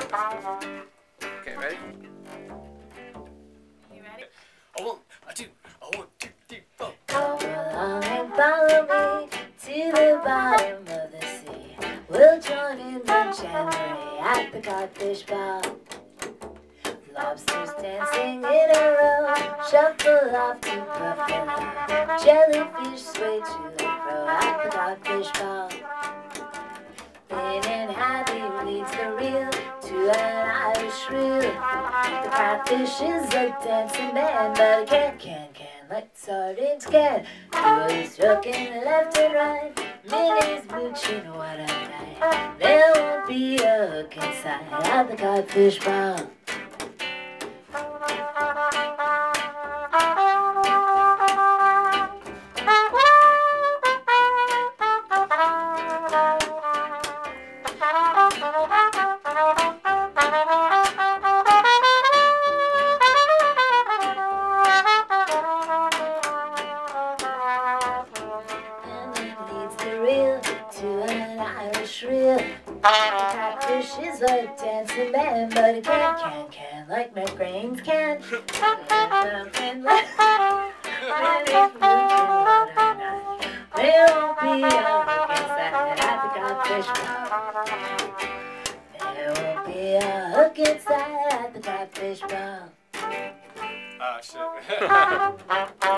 Okay, ready? You ready? A one, a two, a one, two, three, four. Come along and follow me to the bottom of the sea. We'll join in the January at the Codfish Bar. Lobsters dancing in a row, shuffle off to Buffalo. Jellyfish sway to and fro at the Codfish Bar. The catfish is a dancing man, but he can, can, can like sardines can. Duo's rocking left and right, Minnie's mooching what a night. There won't be a hook inside at the codfish bar. An Irish reel. The catfish is a dancing man, but he can, can, can like migraines can. Something like Minnie's mooching what a night. There won't be a hook inside at the codfish bar. There won't be a hook inside at the codfish bar. Ah, shit.